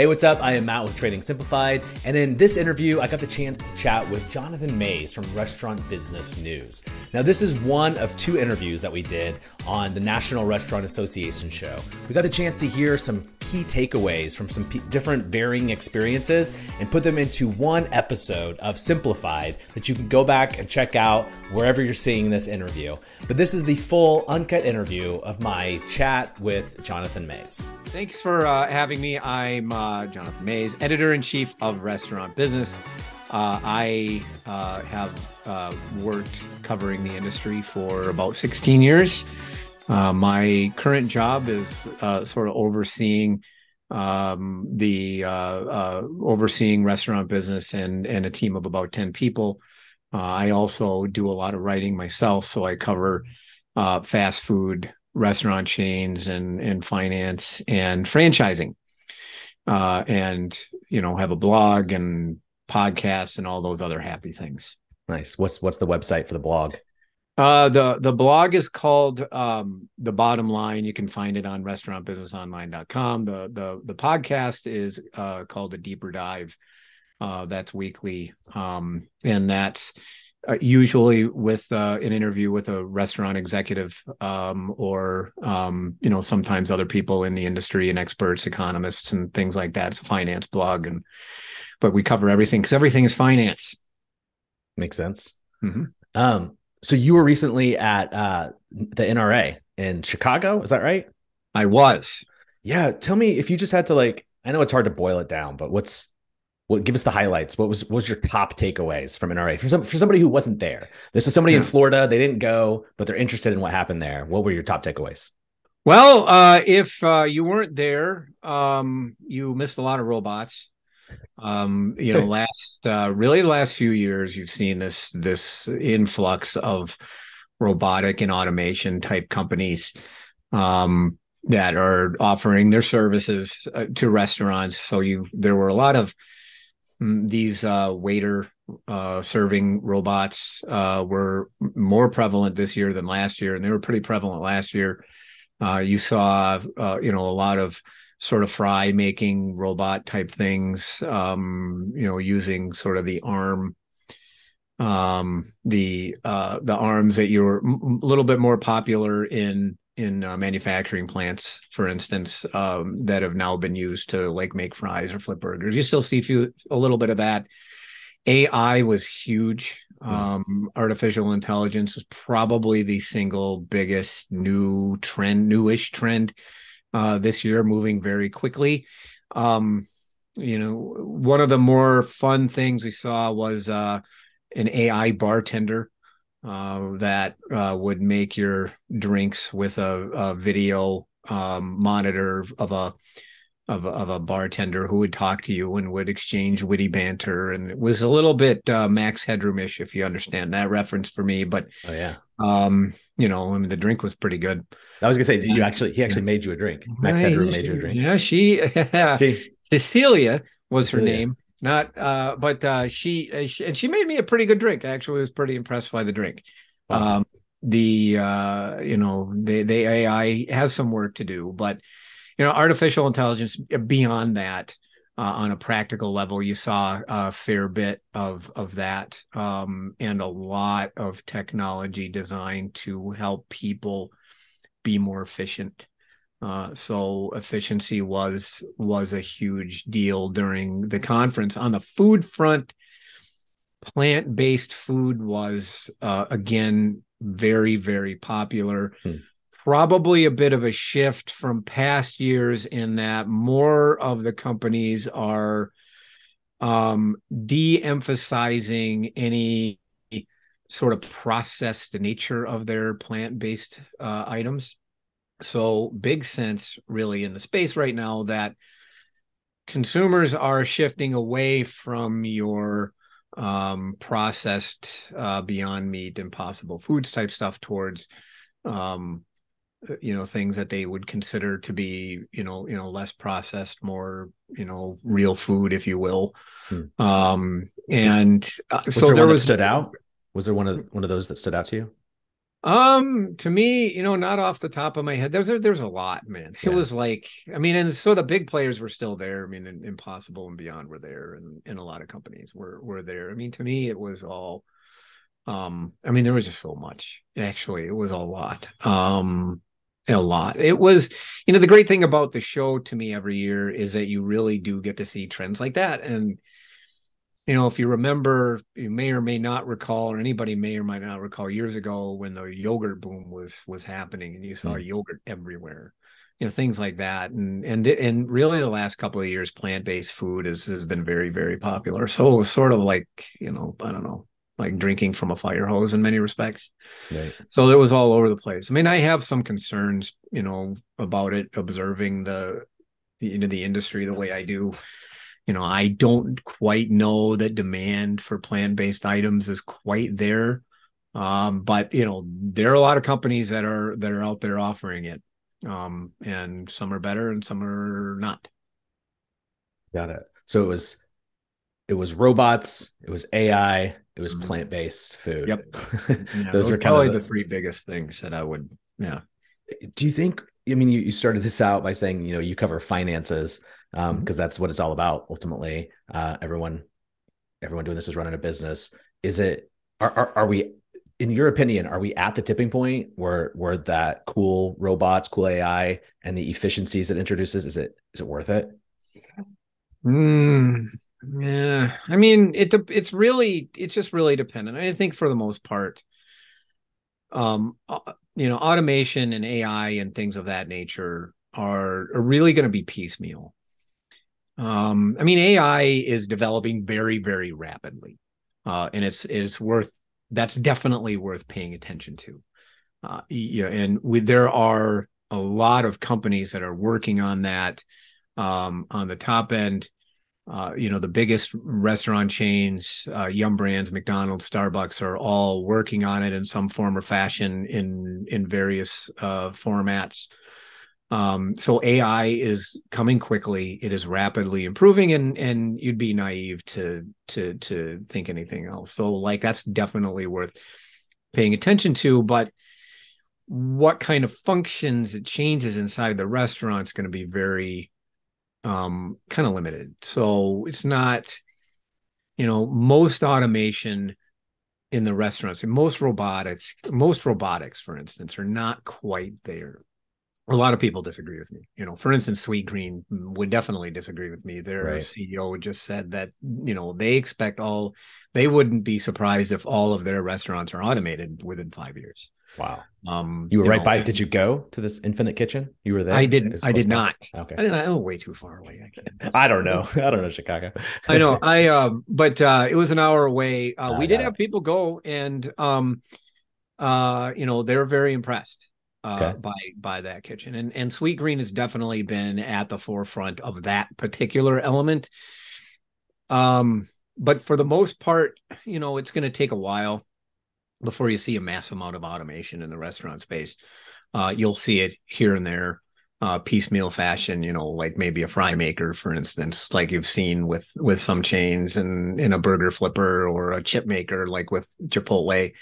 Hey, what's up? I am Matt with Training Simplified, and in this interview, I got the chance to chat with Jonathan Maze from Restaurant Business News. Now, this is one of two interviews that we did on the National Restaurant Association show. We got the chance to hear some key takeaways from some p- different varying experiences and put them into one episode of Simplified that you can go back and check out wherever you're seeing this interview. But this is the full uncut interview of my chat with Jonathan Maze. Thanks for uh, having me. I'm uh, Jonathan Maze, editor in chief of Restaurant Business. Uh, I uh, have uh, worked covering the industry for about 16 years. Uh, my current job is sort of overseeing um, the overseeing restaurant business and and a team of about 10 people. I also do a lot of writing myself, so I cover fast food restaurant chains and and finance and franchising. Uh, and you know have a blog and podcasts and all those other happy things. Nice. What's what's the website for the blog uh, the the blog is called um, the bottom line. You can find it on restaurantbusinessonline.com the the the podcast is uh, called a deeper dive. Uh, that's weekly. Um, and that's uh, usually with uh, an interview with a restaurant executive um, or um, you know sometimes other people in the industry and experts economists and things like that. It's a finance blog and but we cover everything because everything is finance. Makes sense. Mm-hmm. um, so you were recently at uh, the nra in chicago is that right i was yeah tell me if you just had to like i know it's hard to boil it down but what's well, give us the highlights. What was what was your top takeaways from NRA for some for somebody who wasn't there? This is somebody yeah. in Florida. They didn't go, but they're interested in what happened there. What were your top takeaways? Well, uh, if uh, you weren't there, um, you missed a lot of robots. Um, you know, last uh, really the last few years, you've seen this this influx of robotic and automation type companies um, that are offering their services uh, to restaurants. So you there were a lot of Mm, these uh, waiter uh, serving robots uh, were more prevalent this year than last year, and they were pretty prevalent last year. Uh, you saw, uh, you know, a lot of sort of fry making robot type things, um, you know, using sort of the arm, um, the uh, the arms that you're a little bit more popular in in uh, manufacturing plants, for instance, um, that have now been used to like make fries or flip burgers. You still see few, a little bit of that. AI was huge. Hmm. Um, artificial intelligence was probably the single biggest new trend, newish trend uh, this year, moving very quickly. Um, you know, one of the more fun things we saw was uh, an AI bartender uh, that uh, would make your drinks with a, a video um, monitor of a of a, of a bartender who would talk to you and would exchange witty banter, and it was a little bit uh, Max Headroomish, if you understand that reference for me. But oh yeah, um, you know, I mean, the drink was pretty good. I was gonna say, did you actually? He actually made you a drink. Max right. Headroom made you a drink. Yeah, she, she Cecilia was Cecilia. her name not uh but uh she, uh, she, and she made me a pretty good drink I actually was pretty impressed by the drink wow. um the uh you know the the ai has some work to do but you know artificial intelligence beyond that uh, on a practical level you saw a fair bit of of that um and a lot of technology designed to help people be more efficient uh, so efficiency was was a huge deal during the conference. On the food front, plant based food was uh, again very very popular. Hmm. Probably a bit of a shift from past years in that more of the companies are um, de-emphasizing any sort of processed nature of their plant-based uh, items. So big sense really in the space right now that consumers are shifting away from your um, processed uh, beyond meat impossible foods type stuff towards um, you know things that they would consider to be you know you know less processed more you know real food if you will hmm. um and uh, so there, there was stood out was there one of one of those that stood out to you Um, to me, you know, not off the top of my head, there's a, there's a lot, man. It Yeah. was like, I mean, and so the big players were still there. I mean, and Impossible and Beyond were there, and and a lot of companies were were there. I mean, to me, it was all. Um, I mean, there was just so much. Actually, it was a lot. Um, a lot. It was, you know, the great thing about the show to me every year is that you really do get to see trends like that, and you know, if you remember, you may or may not recall, or anybody may or might not recall years ago when the yogurt boom was was happening, and you saw Mm. yogurt everywhere, you know, things like that, and and and really the last couple of years, plant based food has has been very very popular. So it was sort of like you know, I don't know, like drinking from a fire hose in many respects. Right. So it was all over the place. I mean, I have some concerns, you know, about it, observing the, the you know the industry the way I do. You know, I don't quite know that demand for plant-based items is quite there. Um, but you know, there are a lot of companies that are that are out there offering it. Um, and some are better and some are not. Got it. So it was it was robots, it was AI, it was Mhm. plant-based food. Yep. Yeah, those, were probably of the three biggest things that I would yeah. do you think i mean you, you started this out by saying you know you cover finances um Mhm. because that's what it's all about ultimately uh everyone everyone doing this is running a business is it are, are are we in your opinion are we at the tipping point where where that cool robots cool ai and the efficiencies it introduces is it is it worth it Mm, yeah, I mean, it it's really it's just really dependent. I think for the most part, um, uh, you know, automation and AI and things of that nature are, are really going to be piecemeal. Um, I mean, AI is developing very, very rapidly, uh, and it's it's worth that's definitely worth paying attention to. Uh, yeah, and we, there are a lot of companies that are working on that um, on the top end. Uh, you know, the biggest restaurant chains, uh, Yum Brands, McDonald's, Starbucks are all working on it in some form or fashion in in various uh, formats. Um, so AI is coming quickly. It is rapidly improving, and and you'd be naive to to to think anything else. So like that's definitely worth paying attention to. But what kind of functions it changes inside the restaurant is going to be very um kind of limited. So it's not you know most automation in the restaurants and most robotics most robotics for instance are not quite there. A lot of people disagree with me. You know for instance Sweetgreen would definitely disagree with me. Their Right. ceo just said that you know they expect all they wouldn't be surprised if all of their restaurants are automated within five years wow. Um you were right know, by did you go to this infinite kitchen? You were there? I did It's i did not. Okay. I didn't oh way too far away. I can't i don't know. I don't know chicago. I know. I um, but uh, it was an hour away. Uh, we did have people go, and um, uh, you know, they're very impressed uh, Okay. by by that kitchen. And and Sweetgreen has definitely been at the forefront of that particular element. Um, but for the most part, you know, it's going to take a while before you see a mass amount of automation in the restaurant space. Uh, you'll see it here and there uh, piecemeal fashion, you know, like maybe a fry maker, for instance, like you've seen with with some chains and in a burger flipper or a chip maker, like with Chipotle,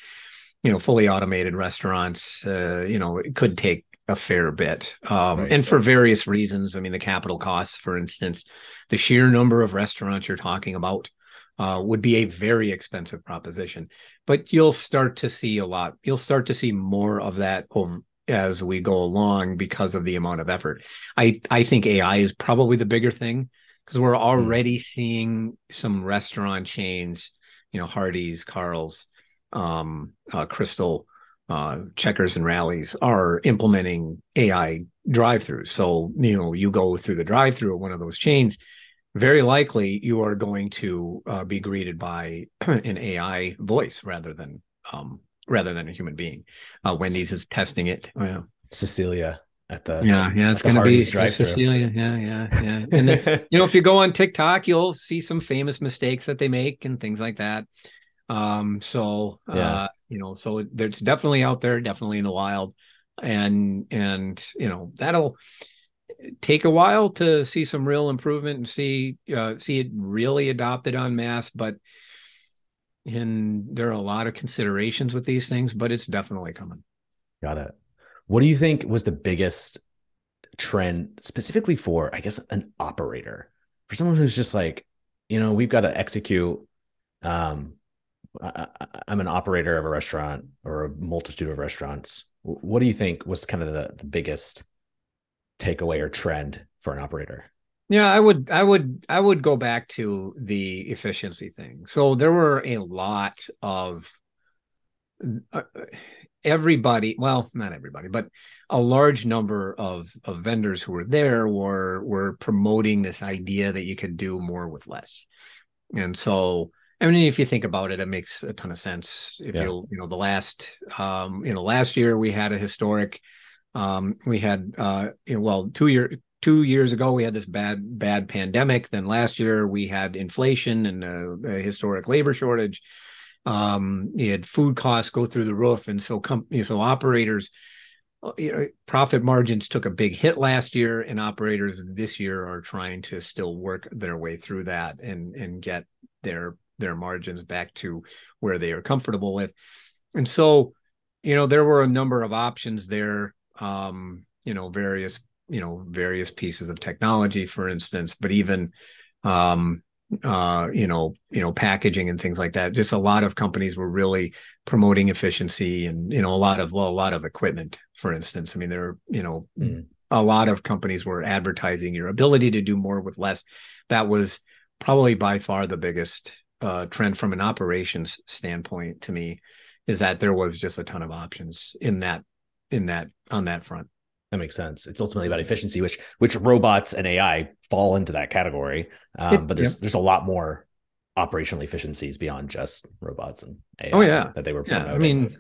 you know, fully automated restaurants. Uh, you know, it could take a fair bit, um, Right. and for various reasons. I mean, the capital costs, for instance, the sheer number of restaurants you're talking about. Uh, would be a very expensive proposition, but you'll start to see a lot. You'll start to see more of that over, as we go along because of the amount of effort. I I think AI is probably the bigger thing because we're already seeing some restaurant chains, you know, Hardee's, Carl's, um, uh, Krystal, uh, Checkers, and Rally's are implementing AI drive-throughs. So you know, you go through the drive-through at one of those chains. Very likely, you are going to uh, be greeted by an AI voice rather than um, rather than a human being. Uh, Wendy's is testing it. Oh, yeah, cecilia at the yeah, yeah. It's going to be Cecilia. Yeah, yeah, yeah. And then, you know, if you go on TikTok, you'll see some famous mistakes that they make and things like that. Um, so Yeah. uh, you know, so it- it's definitely out there, definitely in the wild, and and you know that'll take a while to see some real improvement and see uh, see it really adopted on mass. but. And there are a lot of considerations with these things, but it's definitely coming. Got it. What do you think was the biggest trend specifically for, I guess, an operator? For someone who's just like, you know, we've got to execute. Um, I, am an operator of a restaurant or a multitude of restaurants. What do you think was kind of the, the biggest takeaway or trend for an operator? Yeah, I would, I would, I would go back to the efficiency thing. So there were a lot of uh, everybody. Well, not everybody, but a large number of of vendors who were there were were promoting this idea that you could do more with less. And so, I mean, if you think about it, it makes a ton of sense. If yeah. you'll, you know, the last, um, you know, last year we had a historic. Um, we had, uh, well, two year two years ago we had this bad bad pandemic. Then last year we had inflation and a, a historic labor shortage. Um you had food costs go through the roof. And so com- so operators uh, you know profit margins took a big hit last year. And operators this year are trying to still work their way through that and and get their their margins back to where they are comfortable with. And so you know there were a number of options there um you know various you know various pieces of technology for instance but even um uh you know you know packaging and things like that. Just a lot of companies were really promoting efficiency and you know a lot of well a lot of equipment for instance. I mean there are you know mm. a lot of companies were advertising your ability to do more with less. That was probably by far the biggest uh trend from an operations standpoint to me is that there was just a ton of options in that in that on that front that makes sense. It's ultimately about efficiency, which which robots and AI fall into that category. Um, it, but there's yeah. there's a lot more operational efficiencies beyond just robots and AI. Oh yeah, that they were. Yeah, I mean,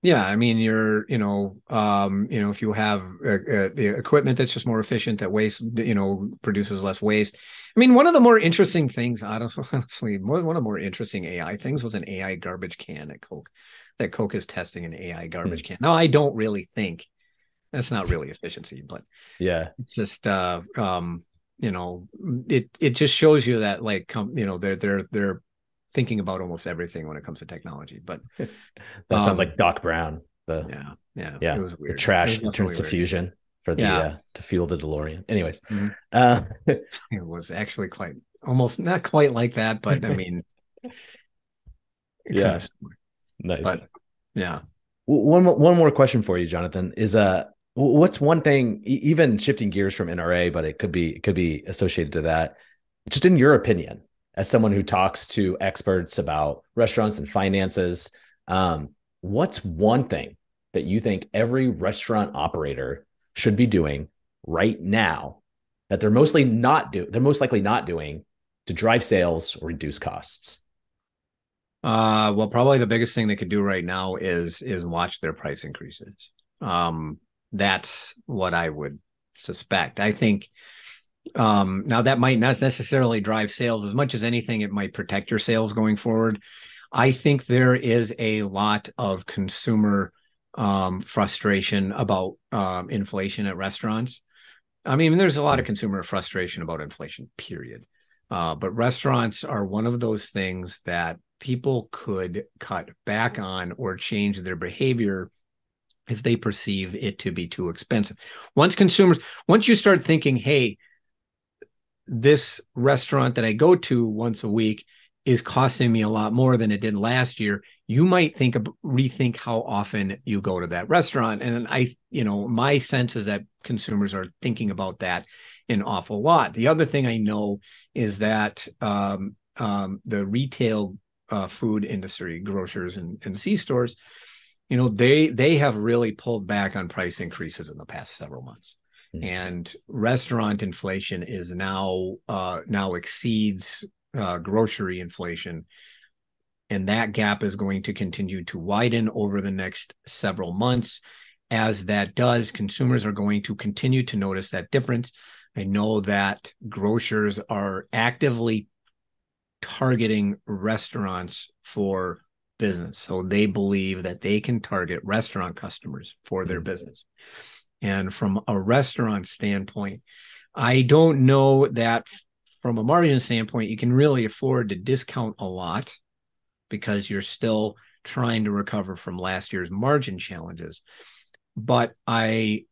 yeah, I mean, you're you know, um, you know, if you have the equipment that's just more efficient, that waste, you know, produces less waste. I mean, one of the more interesting things, honestly, honestly, one of the more interesting AI things was an AI garbage can at Coke. That Coke is testing an AI garbage mm. can. Now, I don't really think that's not really efficiency, but yeah, it's just uh um you know it it just shows you that like come you know they're they're they're thinking about almost everything when it comes to technology. But that um, sounds like Doc Brown. The yeah yeah yeah it was weird. The trash that turns to fusion for the yeah. uh, to fuel the DeLorean. Anyways, mm-hmm. uh, it was actually quite almost not quite like that, but I mean, yeah, nice. But yeah, one one more question for you, Jonathan. Is uh what's one thing even shifting gears from nra but it could be it could be associated to that just in your opinion as someone who talks to experts about restaurants and finances um, what's one thing that you think every restaurant operator should be doing right now that they're mostly not do they're most likely not doing to drive sales or reduce costs uh, well probably the biggest thing they could do right now is is watch their price increases um, that's what I would suspect. I think um, now that might not necessarily drive sales as much as anything, it might protect your sales going forward. I think there is a lot of consumer um, frustration about um, inflation at restaurants. I mean, there's a lot of consumer frustration about inflation, period. Uh, but restaurants are one of those things that people could cut back on or change their behavior if they perceive it to be too expensive. Once consumers, once you start thinking, hey, this restaurant that I go to once a week is costing me a lot more than it did last year, you might think of rethink how often you go to that restaurant. And I, you know, my sense is that consumers are thinking about that an awful lot. The other thing I know is that um, um, the retail uh, food industry, grocers and, and C stores, you know they they have really pulled back on price increases in the past several months. Mm-hmm. and restaurant inflation is now uh now exceeds uh, grocery inflation. And that gap is going to continue to widen over the next several months. As that does consumers are going to continue to notice that difference. I know that grocers are actively targeting restaurants for business. So they believe that they can target restaurant customers for their mm-hmm. business. And from a restaurant standpoint, I don't know that from a margin standpoint, you can really afford to discount a lot because you're still trying to recover from last year's margin challenges. but I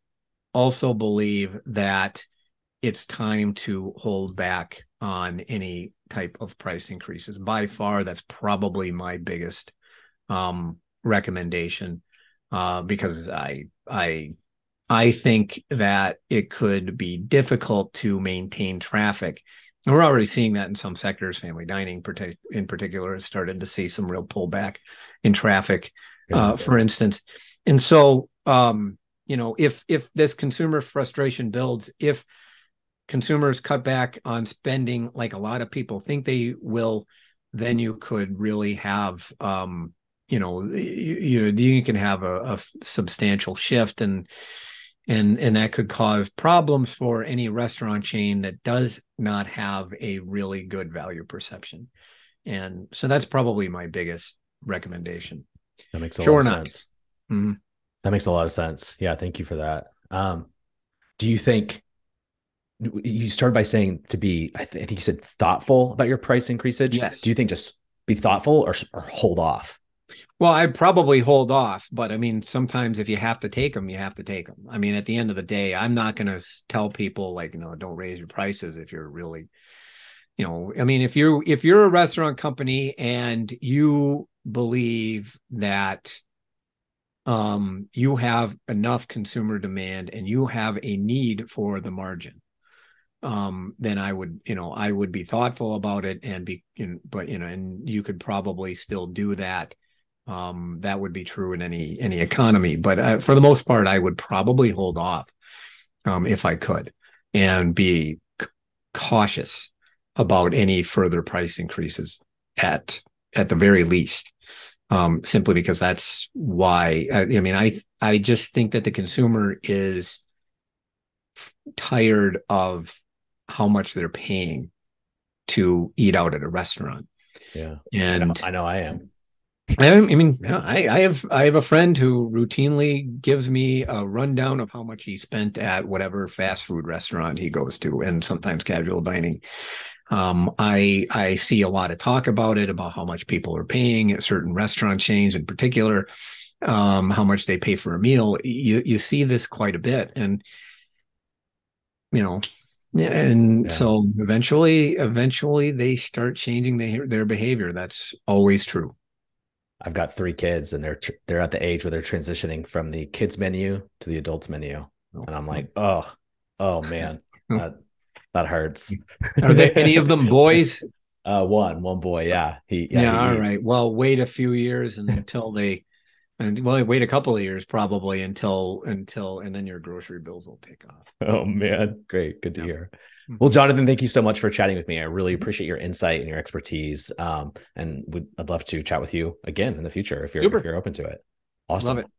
also believe that it's time to hold back on any type of price increases. By far, that's probably my biggest um, recommendation uh, because I I I think that it could be difficult to maintain traffic. And we're already seeing that in some sectors. Family dining, in particular, has started to see some real pullback in traffic, uh, for instance. And so, um, you know, if if this consumer frustration builds, if consumers cut back on spending, like a lot of people think they will, then you could really have um, you know you, you, you can have a, a, substantial shift and and and that could cause problems for any restaurant chain that does not have a really good value perception. And so that's probably my biggest recommendation. That makes a sure lot of sense. Mm-hmm. that makes a lot of sense. Yeah thank you for that. Um do you think you started by saying to be i, th- I think you said thoughtful about your price increases yes. do you think just be thoughtful or, or hold off well, I'd probably hold off, but I mean, sometimes if you have to take them, you have to take them. I mean, at the end of the day, I'm not going to tell people like, you know, don't raise your prices if you're really, you know, I mean, if you're if you're a restaurant company and you believe that um you have enough consumer demand and you have a need for the margin um then i would you know i would be thoughtful about it and be you but you know and you could probably still do that um, that would be true in any any economy, but uh, for the most part, I would probably hold off um, if I could, and be c- cautious about any further price increases at at the very least. Um, simply because that's why I, I mean I I just think that the consumer is tired of how much they're paying to eat out at a restaurant. Yeah. And I know I, know I am. I mean, I, I have I have a friend who routinely gives me a rundown of how much he spent at whatever fast food restaurant he goes to, and sometimes casual dining. Um, I I see a lot of talk about it about how much people are paying at certain restaurant chains, in particular, um, how much they pay for a meal. You you see this quite a bit, and you know, and yeah. so eventually, eventually they start changing their their behavior. That's always true. I've got three kids and they're they're at the age where they're transitioning from the kids menu to the adults menu, oh. and I'm like, oh, oh man, that that hurts. Are there any of them boys? Uh, one, one boy. Yeah, he. Yeah, yeah he all right. Well, wait a few years until they, and well, wait a couple of years probably until until, and then your grocery bills will take off. Oh man, great, good to yeah. hear. Mm-hmm. Well, Jonathan, thank you so much for chatting with me. I really mm-hmm. appreciate your insight and your expertise. Um, and would I'd love to chat with you again in the future if you're Super. if you're open to it. Awesome. Love it.